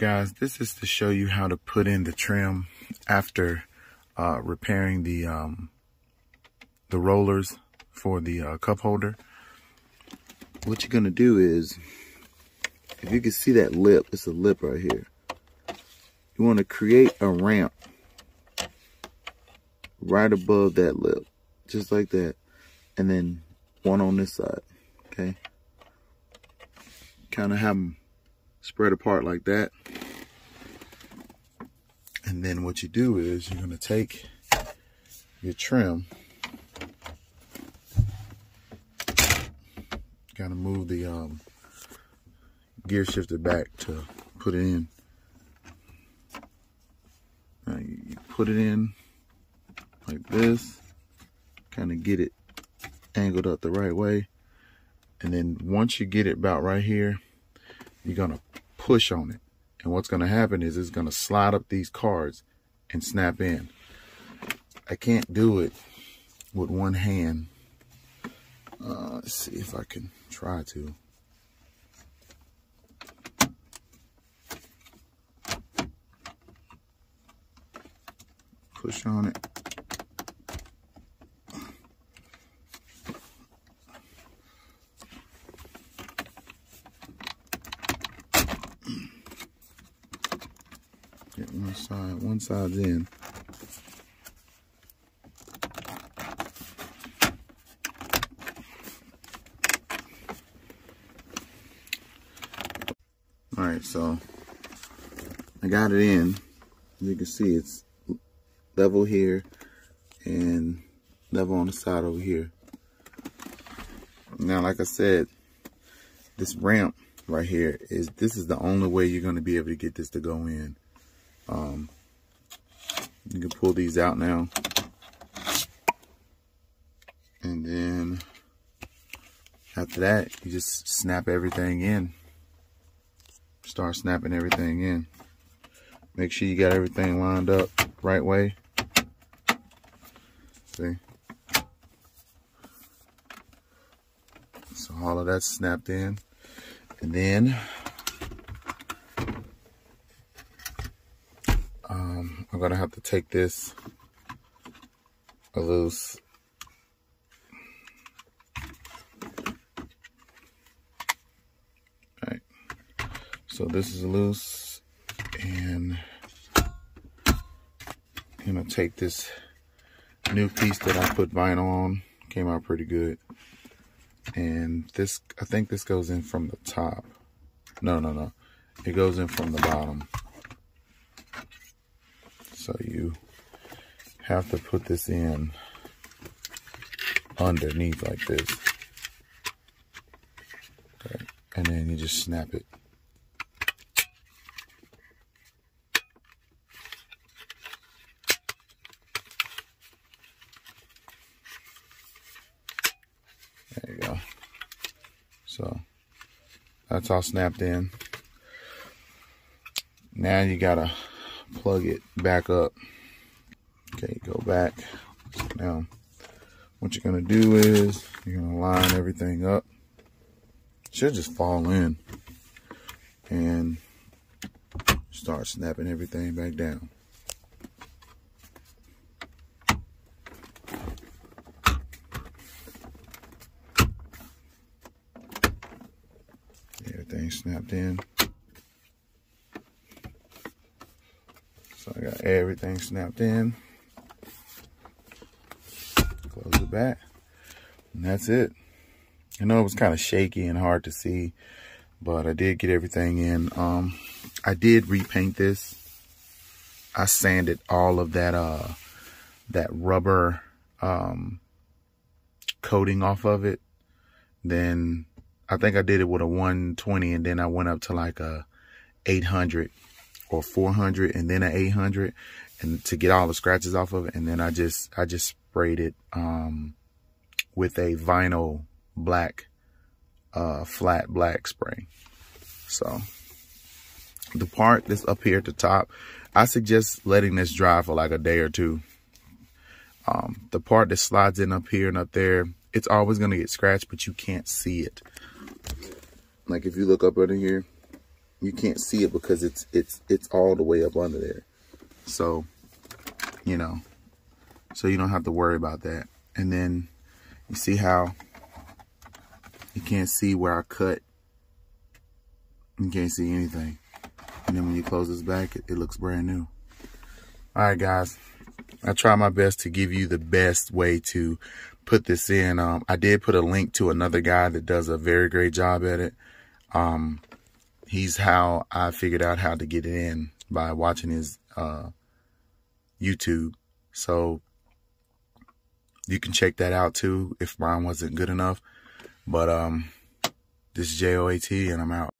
guys, this is to show you how to put in the trim after uh, repairing the um, the rollers for the uh, cup holder. What you're gonna do is, if you can see that lip, it's a lip right here. You want to create a ramp right above that lip, just like that, and then one on this side. Okay, kind of have them spread apart like that. And then what you do is you're going to take your trim, kind of move the um, gear shifter back to put it in. Now you put it in like this, kind of get it angled up the right way. And then once you get it about right here, you're going to push on it. And what's going to happen is it's going to slide up these cards and snap in. I can't do it with one hand. Uh, let's see if I can try to. Push on it. Get one side, one side's in. All right, so I got it in. As you can see, it's level here and level on the side over here. Now, like I said, this ramp right here is this is the only way you're going to be able to get this to go in. Um, you can pull these out now. And then after that, you just snap everything in. Start snapping everything in. Make sure you got everything lined up right way. See? So all of that's snapped in. And then I'm gonna have to take this loose. All right, so this is loose, and I'm gonna take this new piece that I put vinyl on. Came out pretty good, and this I think this goes in from the top. No, no, no, it goes in from the bottom. So you have to put this in underneath like this. Okay. And then you just snap it. There you go. So that's all snapped in. Now you gotta plug it back up. Okay, go back. So now, what you're gonna do is you're gonna line everything up. It should just fall in and start snapping everything back down. Everything snapped in. So I everything snapped in. Close it back. And that's it. I know it was kind of shaky and hard to see, but I did get everything in. Um, I did repaint this. I sanded all of that uh that rubber um coating off of it. Then I think I did it with a 120 and then I went up to like a 800 or 400 and then an 800 and to get all the scratches off of it. And then I just, I just sprayed it, um, with a vinyl black, uh, flat black spray. So the part that's up here at the top, I suggest letting this dry for like a day or two. Um, the part that slides in up here and up there, it's always going to get scratched, but you can't see it. Like if you look up under here, you can't see it because it's it's it's all the way up under there. So, you know, so you don't have to worry about that. And then you see how you can't see where I cut. You can't see anything. And then when you close this back, it, it looks brand new. All right, guys. I try my best to give you the best way to put this in. Um, I did put a link to another guy that does a very great job at it. Um, he's how I figured out how to get it in by watching his uh, YouTube. So you can check that out too if mine wasn't good enough. But um, this is JOAT and I'm out.